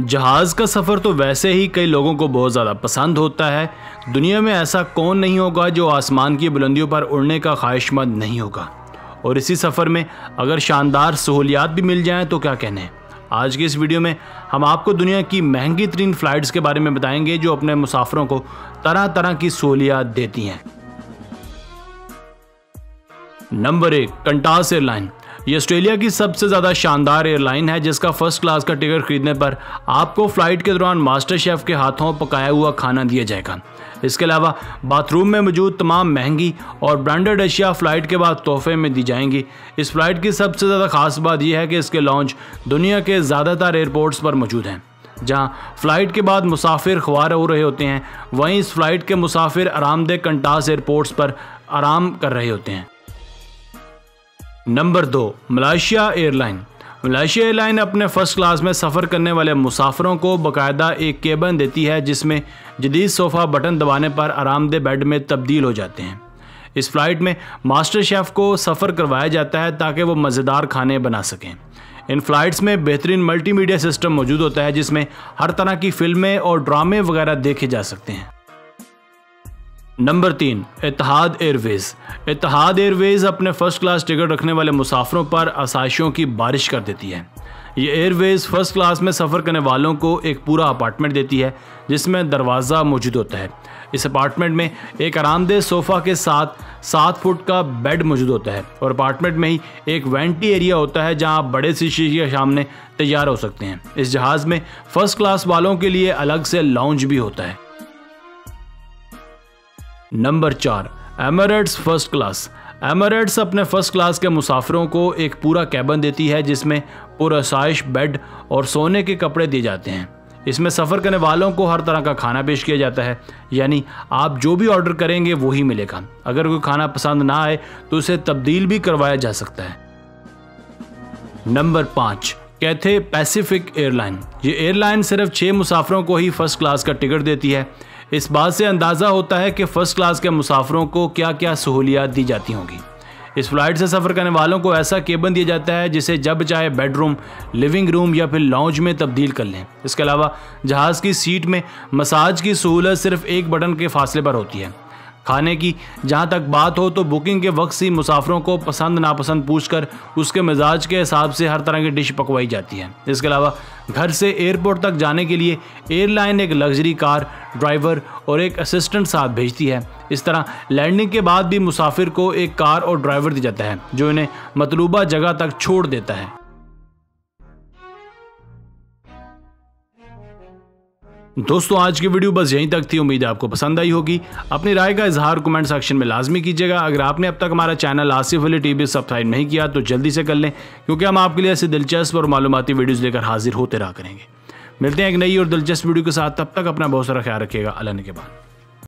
जहाज़ का सफ़र तो वैसे ही कई लोगों को बहुत ज़्यादा पसंद होता है। दुनिया में ऐसा कौन नहीं होगा जो आसमान की बुलंदियों पर उड़ने का ख्वाहिशमंद नहीं होगा। और इसी सफ़र में अगर शानदार सहूलियात भी मिल जाएँ तो क्या कहने? आज की इस वीडियो में हम आपको दुनिया की महँगी तरीन फ़्लाइट्स के बारे में बताएँगे जो अपने मुसाफरों को तरह तरह की सहूलियात देती हैं। नंबर एक, कंटास एयरलाइन। ये ऑस्ट्रेलिया की सबसे ज़्यादा शानदार एयरलाइन है, जिसका फ़र्स्ट क्लास का टिकट खरीदने पर आपको फ़्लाइट के दौरान मास्टर शेफ़ के हाथों पकाया हुआ खाना दिया जाएगा। इसके अलावा बाथरूम में मौजूद तमाम महँगी और ब्रांडेड अशिया फ़्लाइट के बाद तोहफे में दी जाएँगी। इस फ़्लाइट की सबसे ज़्यादा खास बात यह है कि इसके लॉन्च दुनिया के ज़्यादातर एयरपोर्ट्स पर मौजूद हैं, जहाँ फ़्लाइट के बाद मुसाफिर खुआर हो रहे होते हैं। वहीं इस फ़्लाइट के मुसाफिर आरामदेह कंटास एयरपोर्ट्स पर आराम कर रहे होते हैं। नंबर दो मलाशिया एयरलाइन। मलाशिया एयरलाइन अपने फ़र्स्ट क्लास में सफ़र करने वाले मुसाफरों को बाकायदा एक केबन देती है, जिसमें जदीद सोफ़ा बटन दबाने पर आरामदेह बेड में तब्दील हो जाते हैं। इस फ़्लाइट में मास्टर शेफ़ को सफ़र करवाया जाता है ताकि वो मज़ेदार खाने बना सकें। इन फ़्लाइट्स में बेहतरीन मल्टीमीडिया सिस्टम मौजूद होता है, जिसमें हर तरह की फ़िल्में और ड्रामे वगैरह देखे जा सकते हैं। नंबर तीन इतिहाद एयरवेज़। इतिहाद एयरवेज़ अपने फ़र्स्ट क्लास टिकट रखने वाले मुसाफरों पर आसाइशों की बारिश कर देती है। ये एयरवेज़ फ़र्स्ट क्लास में सफ़र करने वालों को एक पूरा अपार्टमेंट देती है, जिसमें दरवाज़ा मौजूद होता है। इस अपार्टमेंट में एक आरामदेह सोफ़ा के साथ सात फुट का बेड मौजूद होता है और अपार्टमेंट में ही एक वेंटी एरिया होता है जहाँ आप बड़े शीशे के सामने तैयार हो सकते हैं। इस जहाज़ में फ़र्स्ट क्लास वालों के लिए अलग से लॉन्च भी होता है। नंबर चार एमरेट्स फ़र्स्ट क्लास एमरेट्स अपने फ़र्स्ट क्लास के मुसाफिरों को एक पूरा कैबन देती है जिसमें पुरसाइश बेड और सोने के कपड़े दिए जाते हैं। इसमें सफ़र करने वालों को हर तरह का खाना पेश किया जाता है। यानी आप जो भी ऑर्डर करेंगे वही मिलेगा। अगर कोई खाना पसंद ना आए तो उसे तब्दील भी करवाया जा सकता है। नंबर पाँच कैथे पैसिफिक एयरलाइन ये एयरलाइन सिर्फ़ छः मुसाफिरों को ही फ़र्स्ट क्लास का टिकट देती है। इस बात से अंदाज़ा होता है कि फ़र्स्ट क्लास के मुसाफरों को क्या क्या सहूलियात दी जाती होंगी। इस फ़्लाइट से सफ़र करने वालों को ऐसा केबन दिया जाता है जिसे जब चाहे बेडरूम, लिविंग रूम या फिर लॉन्च में तब्दील कर लें। इसके अलावा जहाज़ की सीट में मसाज की सहूलत सिर्फ़ एक बटन के फासले पर होती है। खाने की। जहाँ तक बात हो तो बुकिंग के वक्त से मुसाफरों को पसंद नापसंद पूछकर उसके मिजाज के हिसाब से हर तरह की डिश पकवाई जाती है। इसके अलावा घर से एयरपोर्ट तक जाने के लिए एयरलाइन एक लग्जरी कार ड्राइवर और एक असिस्टेंट साथ भेजती है। इस तरह लैंडिंग के बाद भी मुसाफिर को एक कार और ड्राइवर दिया जाता है, जो इन्हें मतलूबा जगह तक छोड़ देता है। दोस्तों, आज की वीडियो बस यहीं तक थी। उम्मीद है आपको पसंद आई होगी। अपनी राय का इजहार कमेंट सेक्शन में लाजमी कीजिएगा। अगर आपने अब तक हमारा channel Asif Ali TV subscribe नहीं किया तो जल्दी से कर लें, क्योंकि हम आपके लिए ऐसे दिलचस्प और मालूमती वीडियोज़ लेकर हाजिर होते रहा करेंगे। मिलते हैं एक नई और दिलचस्प वीडियो के साथ। तब तक अपना बहुत सारा ख्याल रखिएगा। अल्लाह के बाद।